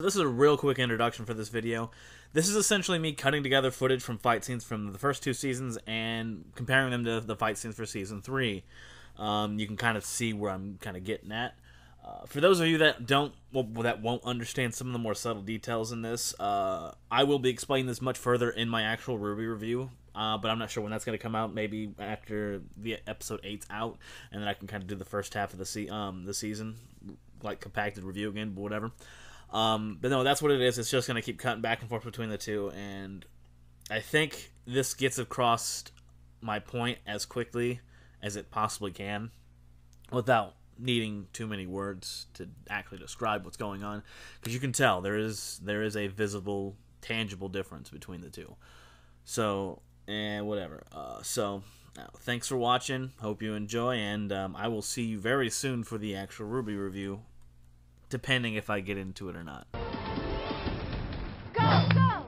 This is a real quick introduction for this video. This is essentially me cutting together footage from fight scenes from the first two seasons and comparing them to the fight scenes for season three. Um, you can kind of see where I'm kind of getting at. Uh, for those of you that don't, well, that won't understand some of the more subtle details in this, uh, I will be explaining this much further in my actual RWBY review. Uh, but I'm not sure when that's going to come out. Maybe after the episode eight's out, and then I can kind of do the first half of the se- um, the season, like compacted review again, but whatever. Um, but no, that's what it is. It's just going to keep cutting back and forth between the two, and I think this gets across my point as quickly as it possibly can, without needing too many words to actually describe what's going on, because you can tell there is there is a visible, tangible difference between the two. So and whatever. Uh, so. Now, thanks for watching. Hope you enjoy, and um, I will see you very soon for the actual RWBY review depending if I get into it or not. Go, go!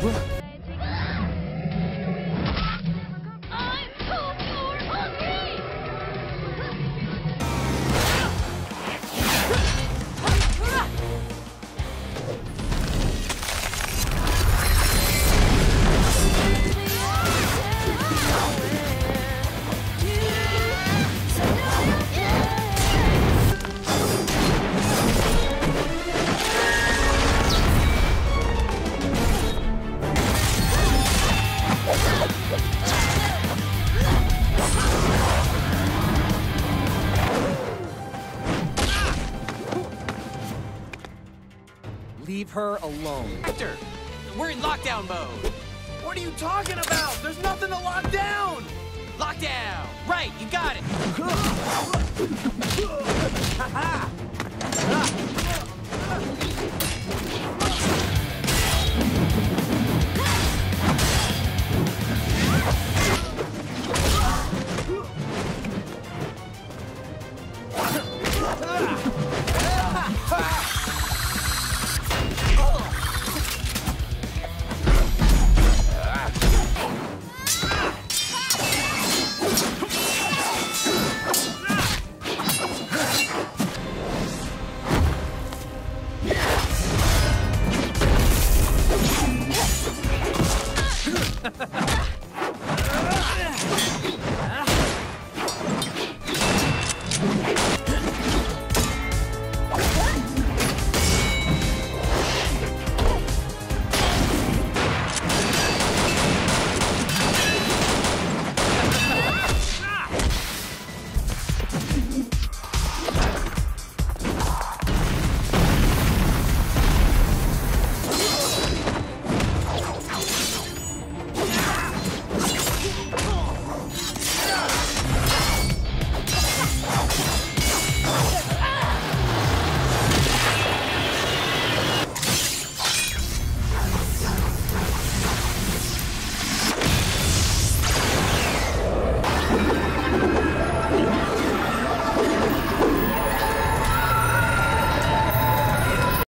I'm Leave her alone. Hector, we're in lockdown mode. What are you talking about? There's nothing to lock down. Lockdown. Right, you got it.